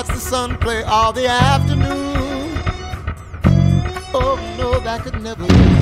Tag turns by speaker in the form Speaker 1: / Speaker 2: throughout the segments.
Speaker 1: watch the sun play all the afternoon. Oh no, that could never be.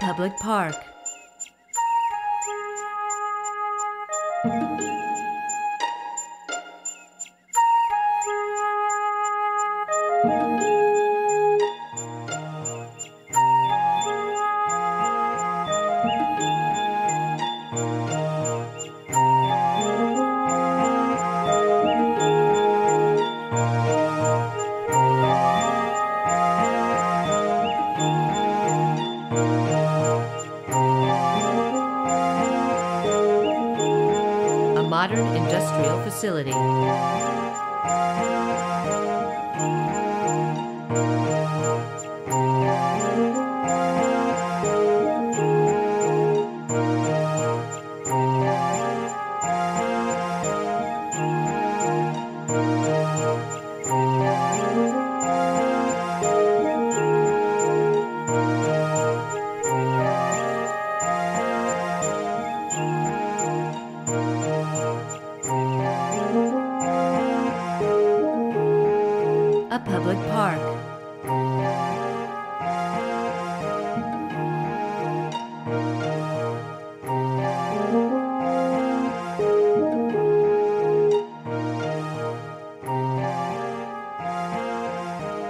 Speaker 2: Public park.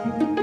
Speaker 2: A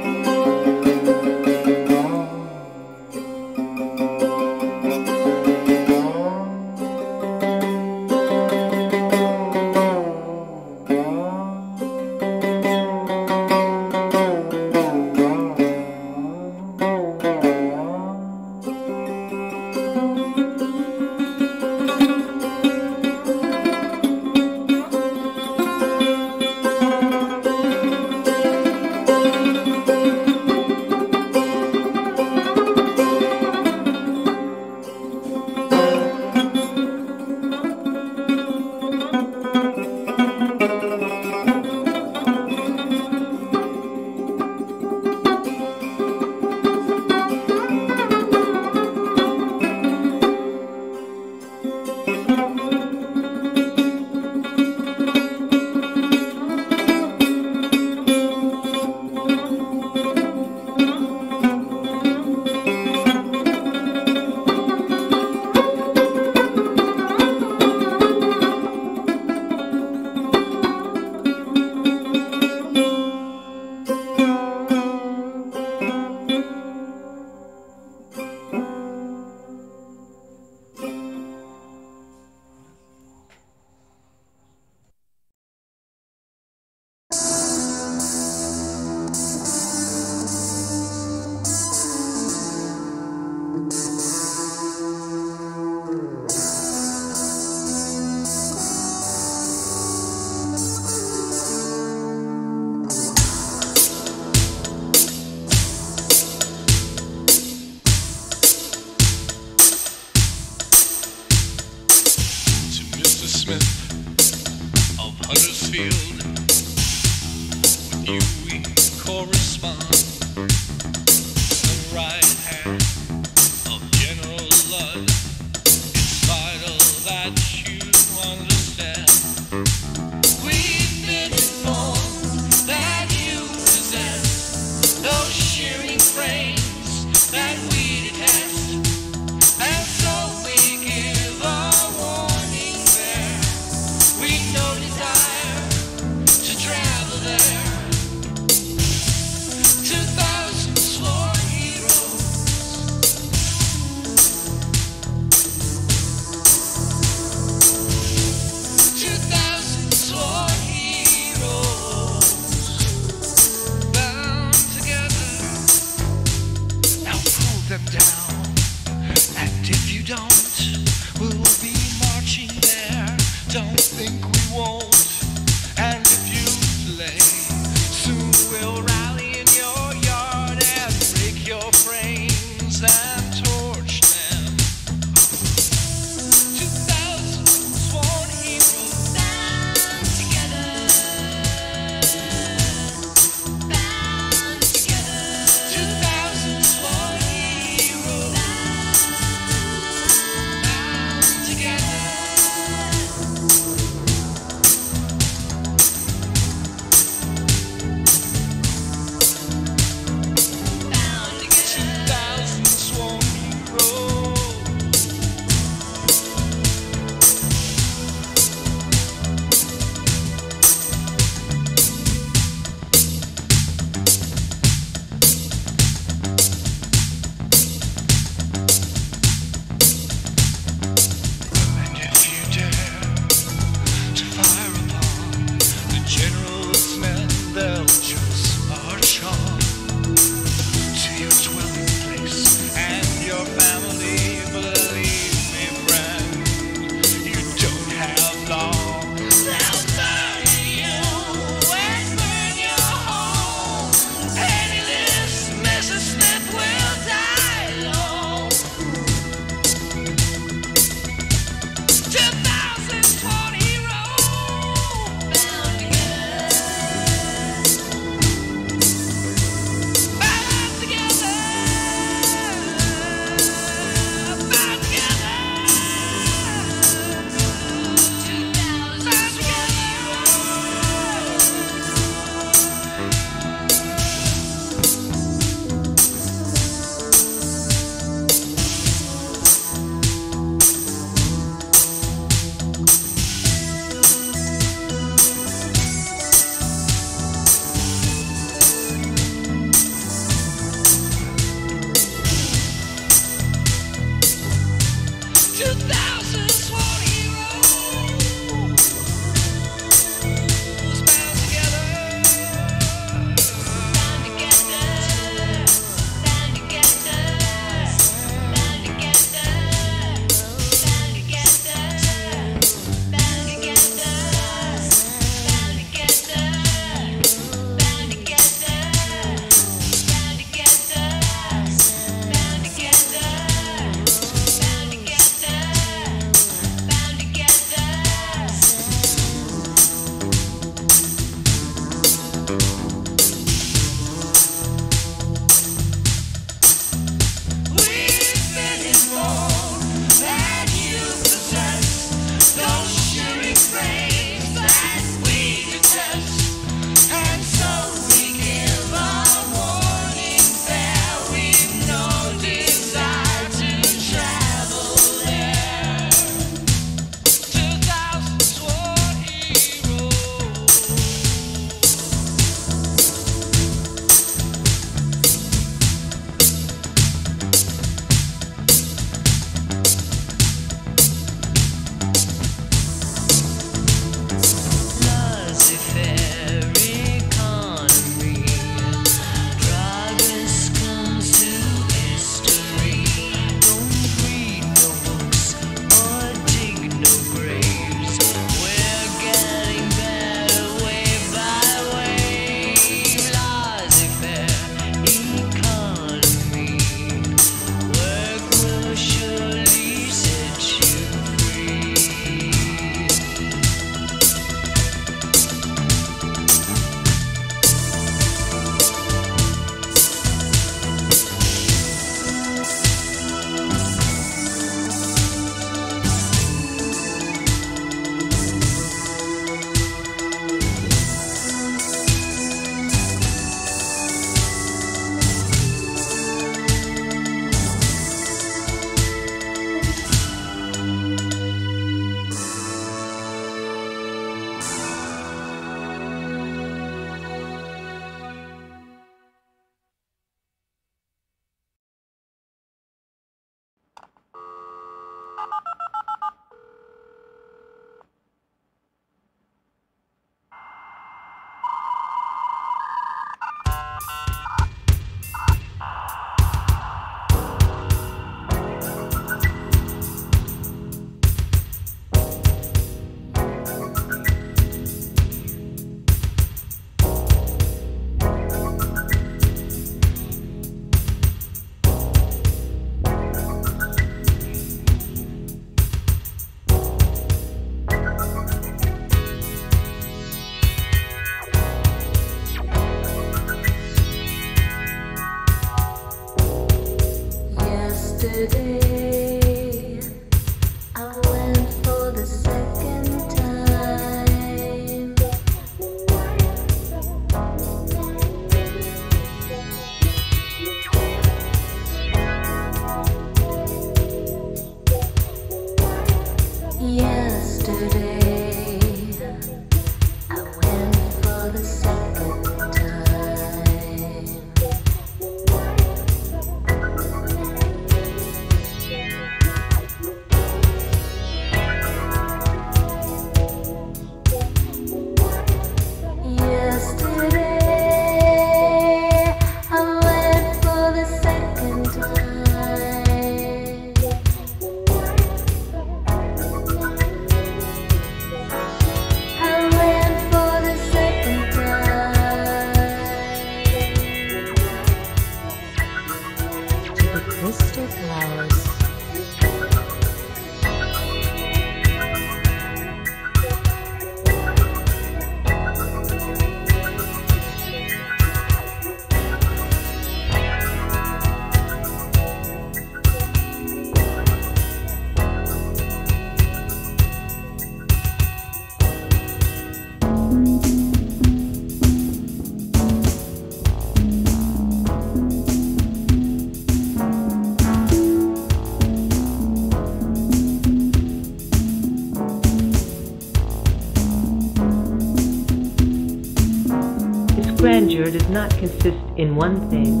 Speaker 2: not consist in one thing,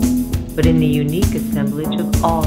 Speaker 2: but in the unique assemblage of all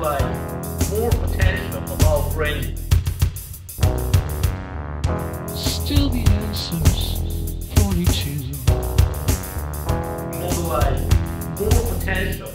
Speaker 3: like more potential from our brain.
Speaker 1: Still the answers for each other.
Speaker 3: More like more potential.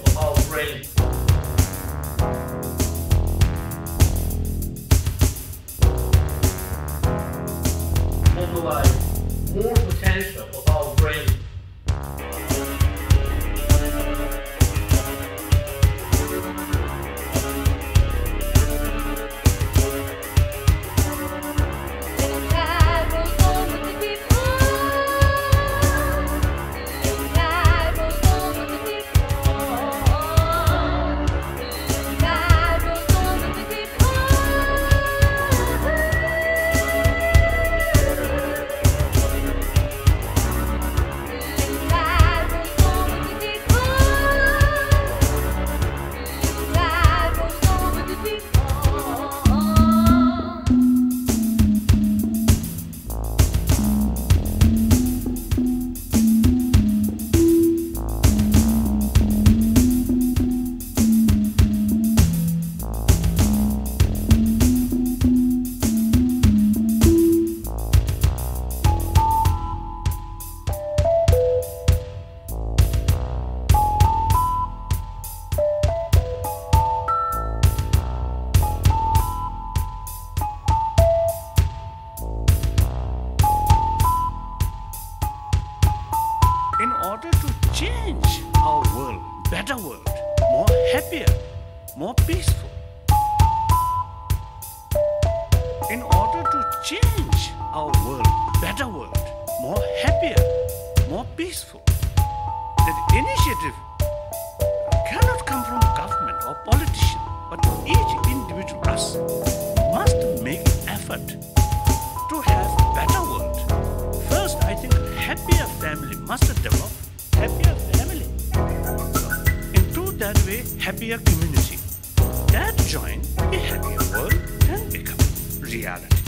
Speaker 4: happier, more peaceful. In order to change our world, better world, more happier, more peaceful, that initiative cannot come from government or politician, but each individual us must make effort to have better world. First, I think happier family must develop happier family their way happier community. That join a happier world can become reality.